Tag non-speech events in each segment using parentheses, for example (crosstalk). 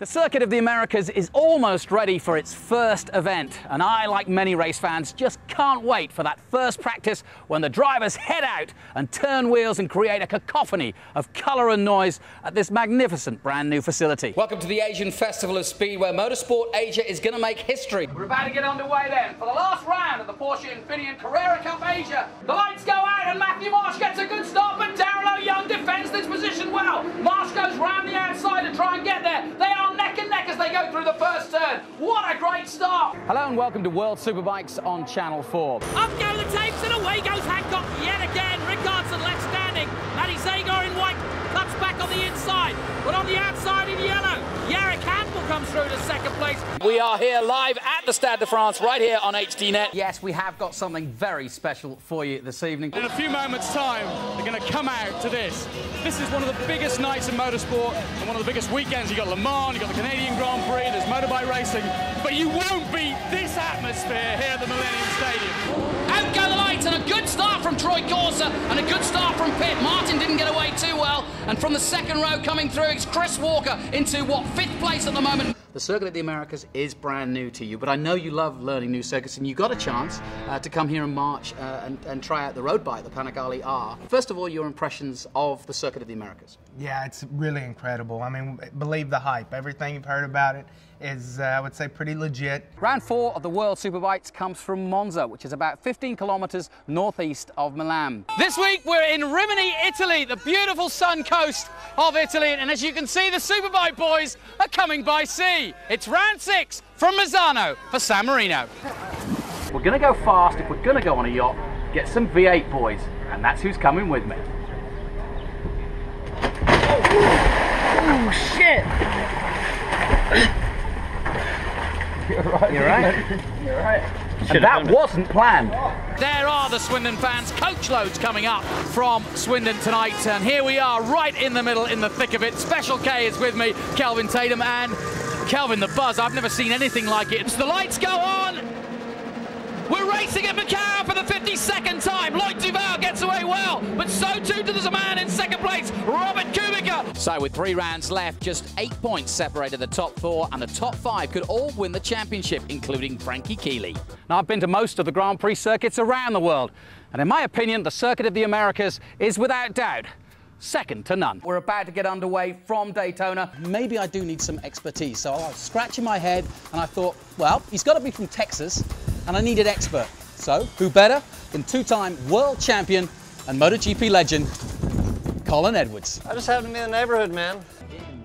The Circuit of the Americas is almost ready for its first event, and I, like many race fans, just can't wait for that first practice when the drivers head out and turn wheels and create a cacophony of colour and noise at this magnificent brand new facility. Welcome to the Asian Festival of Speed, where Motorsport Asia is going to make history. We're about to get underway then for the last round of the Porsche Infineon Carrera Cup Asia. The through the first turn. What a great start! Hello and welcome to World Superbikes on Channel 4. Up go the tapes and away goes Hancock yet again. Rickardsson left standing. Matty Zagar in white cuts back on the inside, but on the outside in yellow. Jarek Hampel comes through to second place. We are here live at the Stade de France, right here on HDNet. Yes, we have got something very special for you this evening. In a few moments' time, they're going to come out to this. This is one of the biggest nights in motorsport and one of the biggest weekends. You've got Le Mans, you've got the Canadian Grand Prix, there's motorbike racing, but you won't beat this atmosphere here at the Millennium Stadium. Out go the lights and a good start from Troy Corser and a good start from Pitt. Martin didn't get away too well, and from the second row coming through, it's Chris Walker into what fifth place at the moment. The Circuit of the Americas is brand new to you, but I know you love learning new circuits, and you got a chance uh, to come here in March uh, and, and, try out the road bike, the Panigale R. First of all, your impressions of the Circuit of the Americas. Yeah, it's really incredible. I mean, believe the hype. Everything you've heard about it is, uh, I would say, pretty legit. Round four of the World Superbikes comes from Monza, which is about 15 kilometres northeast of Milan. This week we're in Rimini, Italy, the beautiful sun coast of Italy. And as you can see, the Superbike boys are coming by sea. It's round six from Misano for San Marino. We're going to go fast if we're going to go on a yacht, get some V8 boys, and that's who's coming with me. Oh, shit! (coughs) You're right. You're right. (laughs) You're right. And that wasn't planned. There are the Swindon fans, coach loads coming up from Swindon tonight. And here we are, right in the middle, in the thick of it. Special K is with me, Kelvin Tatum, and Kelvin the Buzz. I've never seen anything like it. So the lights go on. We're racing at Macau for the 52nd time. Loïc Duval gets away well, but so too does a man in second place, Robert Kubica. So with three rounds left, just eight points separated the top four, and the top five could all win the championship, including Frankie Keeley. Now, I've been to most of the Grand Prix circuits around the world, and in my opinion, the Circuit of the Americas is without doubt second to none. We're about to get underway from Daytona. Maybe I do need some expertise. So I was scratching my head and I thought, well, he's got to be from Texas and I needed expert. So who better than two-time world champion and MotoGP legend, Colin Edwards. I just happened to be in the neighborhood, man.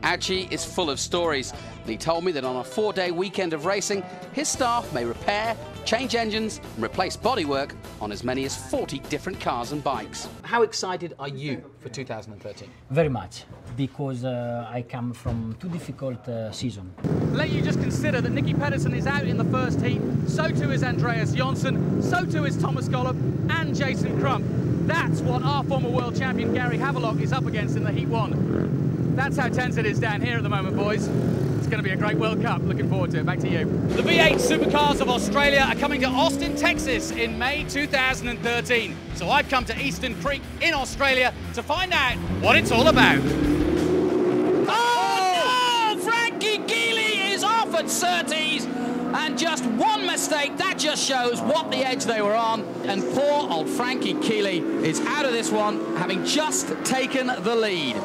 Ouchie is full of stories. And he told me that on a four-day weekend of racing, his staff may repair, change engines, and replace bodywork on as many as 40 different cars and bikes. How excited are you for 2013? Very much, because uh, I come from two difficult uh, season. Let you just consider that Nicki Pedersen is out in the first heat, so too is Andreas Jonsson, so too is Thomas Gollob and Jason Crump. That's what our former world champion Gary Havelock is up against in the Heat 1. That's how tense it is down here at the moment, boys. It's going to be a great World Cup. Looking forward to it. Back to you. The V8 Supercars of Australia are coming to Austin, Texas in May 2013. So I've come to Eastern Creek in Australia to find out what it's all about. Oh, no! Frankie Keeley is off at Surtees. And just one mistake, that just shows what the edge they were on. And poor old Frankie Keeley is out of this one, having just taken the lead.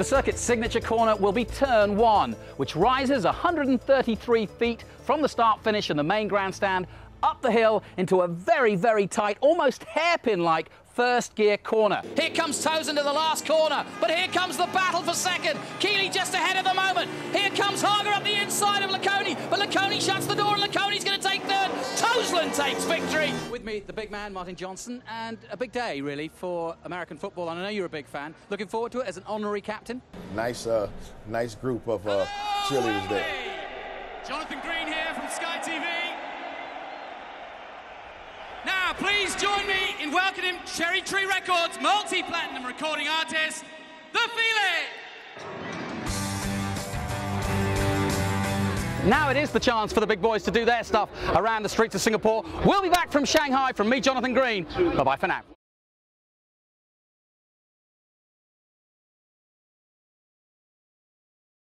The circuit's signature corner will be turn one, which rises 133 feet from the start finish in the main grandstand up the hill into a very, very tight, almost hairpin-like first gear corner. Here comes Toes into the last corner, but here comes the battle for second. Keeley just ahead at the moment. Here comes Haga up the inside of Laconi, but Laconi shuts the door and Laconi's going to take third. Toseland takes victory. With me, the big man, Martin Johnson, and a big day, really, for American football. And I know you're a big fan. Looking forward to it as an honorary captain. Nice, uh, nice group of uh, cheerleaders there. Jonathan Green here from Sky TV. Now, please join me in welcoming Cherry Tree Records multi-platinum recording artist, The Feeling. Now it is the chance for the big boys to do their stuff around the streets of Singapore. We'll be back from Shanghai from me, Jonathan Green. Bye-bye for now.